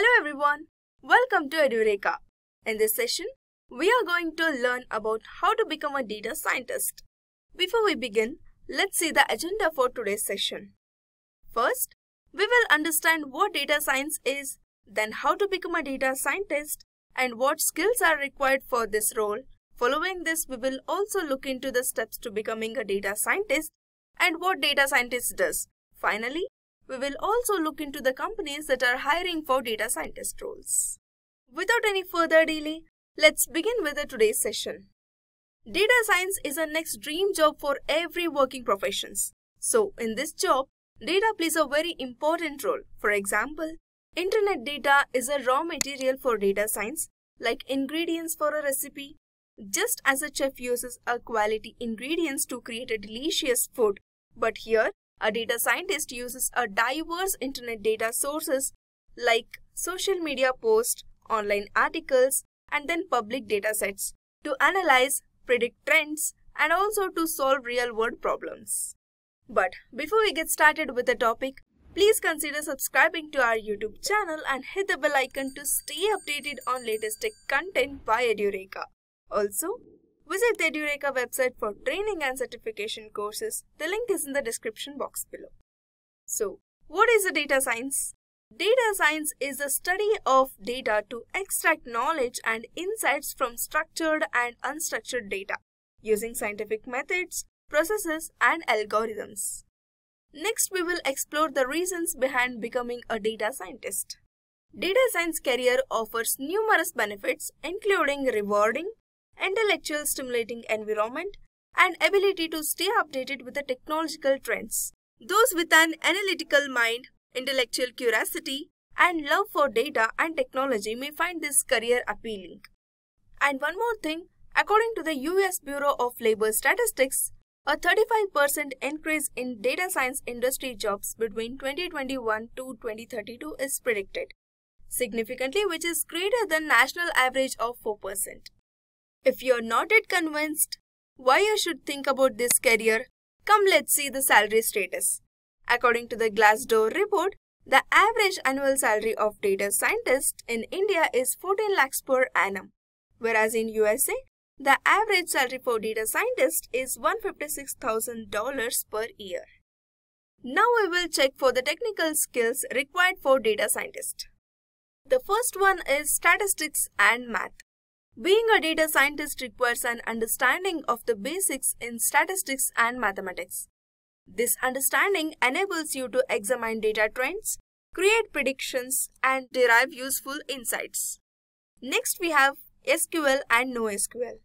Hello everyone, welcome to Edureka. In this session, we are going to learn about how to become a data scientist. Before we begin, let's see the agenda for today's session. First, we will understand what data science is, then how to become a data scientist, and what skills are required for this role. Following this, we will also look into the steps to becoming a data scientist and what data scientist does. Finally, we will also look into the companies that are hiring for data scientist roles. Without any further delay, let's begin with the today's session. Data science is a next dream job for every working professions. So, in this job, data plays a very important role. For example, internet data is a raw material for data science, like ingredients for a recipe. Just as a chef uses a quality ingredients to create a delicious food, but here a data scientist uses a diverse internet data sources like social media posts, online articles, and then public datasets to analyze, predict trends, and also to solve real-world problems. But before we get started with the topic, please consider subscribing to our YouTube channel and hit the bell icon to stay updated on latest tech content by Edureka. Also, Visit the Edureka website for training and certification courses. The link is in the description box below. So, what is a data science? Data science is the study of data to extract knowledge and insights from structured and unstructured data using scientific methods, processes, and algorithms. Next, we will explore the reasons behind becoming a data scientist. Data science career offers numerous benefits including rewarding, intellectual stimulating environment, and ability to stay updated with the technological trends. Those with an analytical mind, intellectual curiosity, and love for data and technology may find this career appealing. And one more thing, according to the US Bureau of Labor Statistics, a 35% increase in data science industry jobs between 2021 to 2032 is predicted, significantly which is greater than national average of 4%. If you're not yet convinced why you should think about this career, come let's see the salary status. According to the Glassdoor report, the average annual salary of data scientists in India is 14 lakhs per annum, whereas in USA, the average salary for data scientists is $156,000 per year. Now we will check for the technical skills required for data scientist. The first one is statistics and math. Being a data scientist requires an understanding of the basics in statistics and mathematics. This understanding enables you to examine data trends, create predictions, and derive useful insights. Next, we have SQL and NoSQL.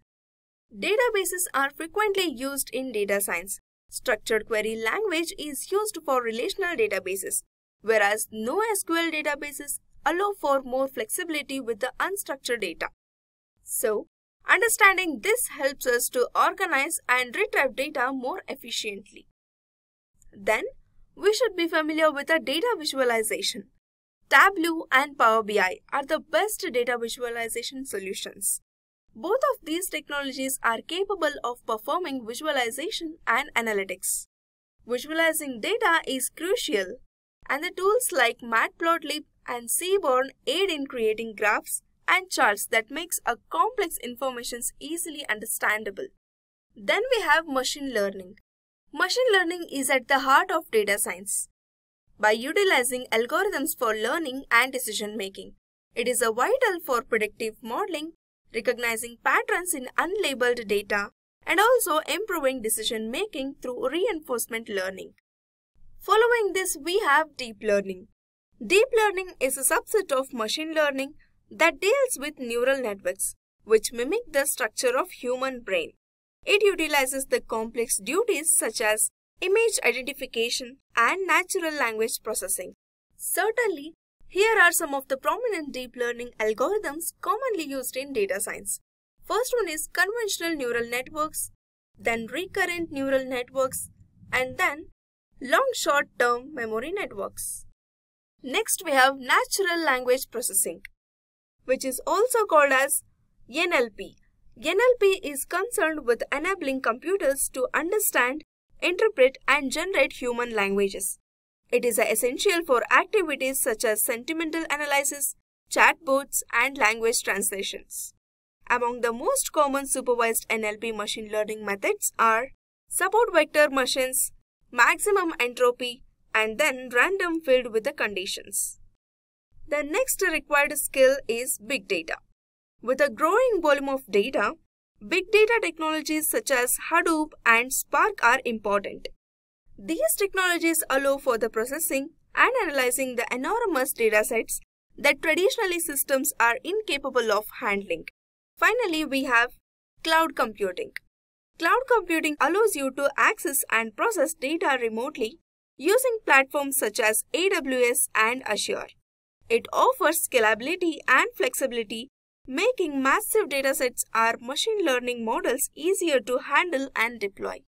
Databases are frequently used in data science. Structured query language is used for relational databases, whereas NoSQL databases allow for more flexibility with the unstructured data. So, understanding this helps us to organize and retrieve data more efficiently. Then, we should be familiar with the data visualization. Tableau and Power BI are the best data visualization solutions. Both of these technologies are capable of performing visualization and analytics. Visualizing data is crucial, and the tools like Matplotlib and Seaborn aid in creating graphs and charts that makes a complex informations easily understandable. Then we have machine learning. Machine learning is at the heart of data science. By utilizing algorithms for learning and decision making, it is a vital for predictive modeling, recognizing patterns in unlabeled data, and also improving decision making through reinforcement learning. Following this, we have deep learning. Deep learning is a subset of machine learning that deals with neural networks, which mimic the structure of human brain. It utilizes the complex duties such as image identification and natural language processing. Certainly, here are some of the prominent deep learning algorithms commonly used in data science. First one is convolutional neural networks, then recurrent neural networks, and then long short-term memory networks. Next, we have natural language processing which is also called as NLP. NLP is concerned with enabling computers to understand, interpret and generate human languages. It is essential for activities such as sentimental analysis, chatbots, and language translations. Among the most common supervised NLP machine learning methods are support vector machines, maximum entropy, and then random filled with the conditions. The next required skill is big data. With a growing volume of data, big data technologies such as Hadoop and Spark are important. These technologies allow for the processing and analyzing the enormous datasets that traditionally systems are incapable of handling. Finally, we have cloud computing. Cloud computing allows you to access and process data remotely using platforms such as AWS and Azure. It offers scalability and flexibility, making massive datasets or machine learning models easier to handle and deploy.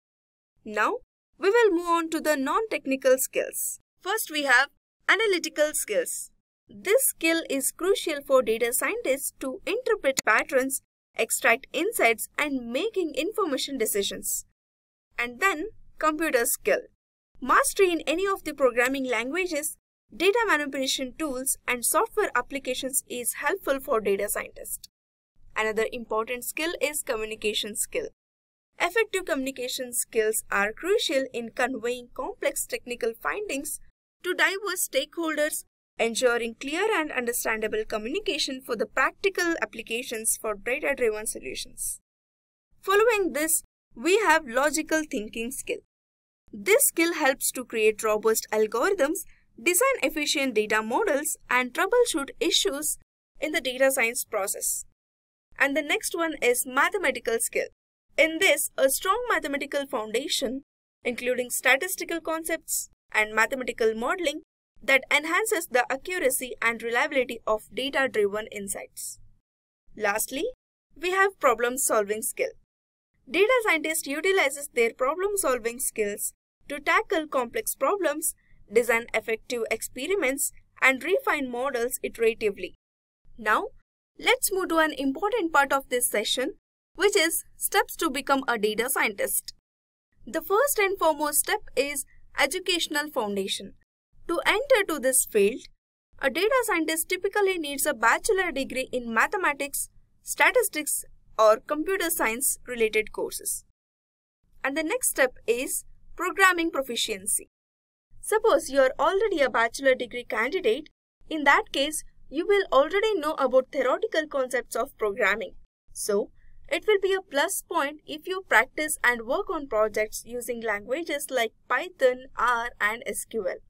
Now, we will move on to the non-technical skills. First, we have analytical skills. This skill is crucial for data scientists to interpret patterns, extract insights, and making information decisions. And then, computer skill. Mastery in any of the programming languages, data manipulation tools, and software applications is helpful for data scientists. Another important skill is communication skill. Effective communication skills are crucial in conveying complex technical findings to diverse stakeholders ensuring clear and understandable communication for the practical applications for data-driven solutions. Following this, we have logical thinking skill. This skill helps to create robust algorithms, design efficient data models, and troubleshoot issues in the data science process. And the next one is mathematical skill. In this, a strong mathematical foundation, including statistical concepts and mathematical modeling, that enhances the accuracy and reliability of data-driven insights. Lastly, we have problem-solving skill. Data scientists utilizes their problem-solving skills to tackle complex problems, design effective experiments, and refine models iteratively. Now, let's move to an important part of this session, which is steps to become a data scientist. The first and foremost step is educational foundation. To enter to this field, a data scientist typically needs a bachelor degree in mathematics, statistics, or computer science related courses. And the next step is programming proficiency. Suppose you are already a bachelor degree candidate, in that case, you will already know about theoretical concepts of programming. So, it will be a plus point if you practice and work on projects using languages like Python, R, and SQL.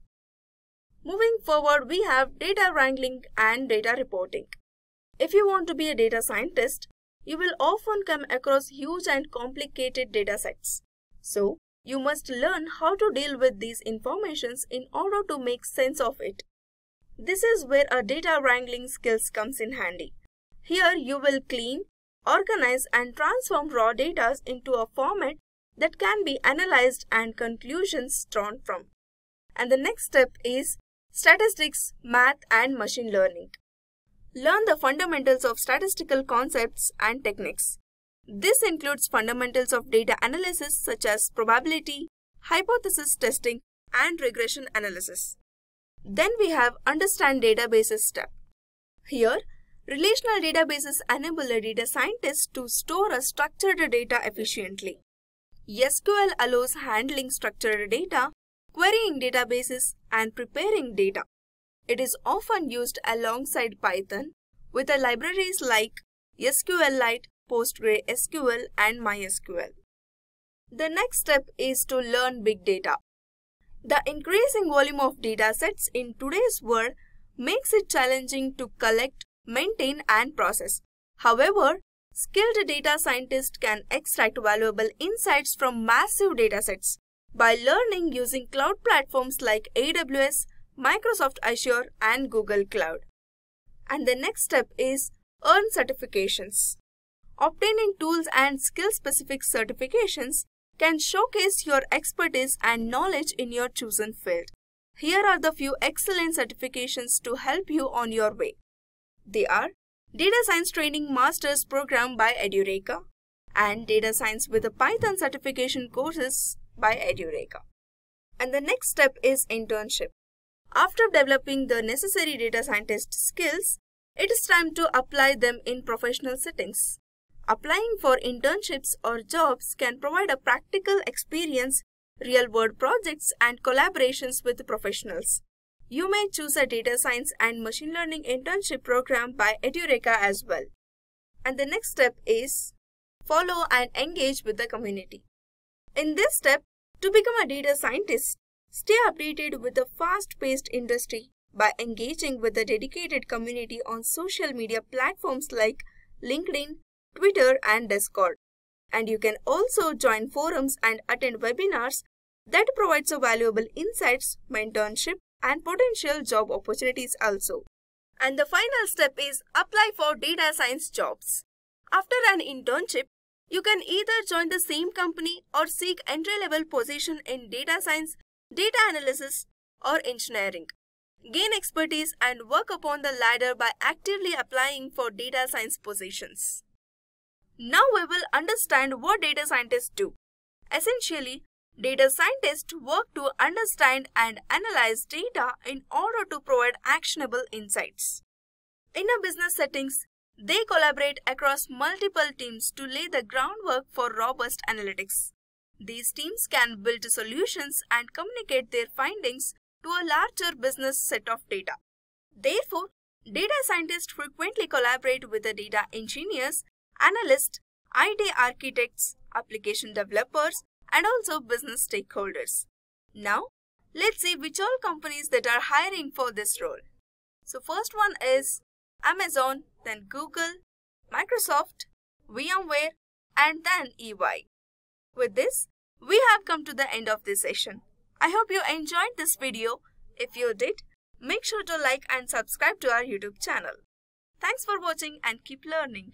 Moving forward, we have data wrangling and data reporting. If you want to be a data scientist, you will often come across huge and complicated data sets. So, you must learn how to deal with these informations in order to make sense of it. This is where a data wrangling skills comes in handy. Here you will clean, organize and transform raw data into a format that can be analyzed and conclusions drawn from. And the next step is statistics, math, and machine learning. Learn the fundamentals of statistical concepts and techniques. This includes fundamentals of data analysis such as probability, hypothesis testing, and regression analysis. Then we have understand databases step. Here, relational databases enable a data scientist to store a structured data efficiently. SQL allows handling structured data querying databases, and preparing data. It is often used alongside Python with libraries like SQLite, PostgreSQL, and MySQL. The next step is to learn big data. The increasing volume of datasets in today's world makes it challenging to collect, maintain, and process. However, skilled data scientists can extract valuable insights from massive datasets by learning using cloud platforms like AWS, Microsoft Azure, and Google Cloud. And the next step is earn certifications. Obtaining tools and skill-specific certifications can showcase your expertise and knowledge in your chosen field. Here are the few excellent certifications to help you on your way. They are Data Science Training Masters Program by Edureka and Data Science with a Python certification courses by Edureka. And the next step is internship. After developing the necessary data scientist skills, it is time to apply them in professional settings. Applying for internships or jobs can provide a practical experience, real-world projects and collaborations with professionals. You may choose a data science and machine learning internship program by Edureka as well. And the next step is follow and engage with the community. In this step, to become a data scientist, stay updated with the fast-paced industry by engaging with the dedicated community on social media platforms like LinkedIn, Twitter and Discord. And you can also join forums and attend webinars that provides valuable insights, mentorship and potential job opportunities also. And the final step is apply for data science jobs. After an internship, you can either join the same company or seek entry-level position in data science, data analysis or engineering. Gain expertise and work upon the ladder by actively applying for data science positions. Now we will understand what data scientists do. Essentially, data scientists work to understand and analyze data in order to provide actionable insights. In a business settings, they collaborate across multiple teams to lay the groundwork for robust analytics. These teams can build solutions and communicate their findings to a larger business set of data. Therefore, data scientists frequently collaborate with the data engineers analysts, IT architects, application developers, and also business stakeholders. Now, let's see which all companies that are hiring for this role. So first one is Amazon, then Google, Microsoft, VMware, and then EY. With this, we have come to the end of this session. I hope you enjoyed this video. If you did, make sure to like and subscribe to our YouTube channel. Thanks for watching and keep learning.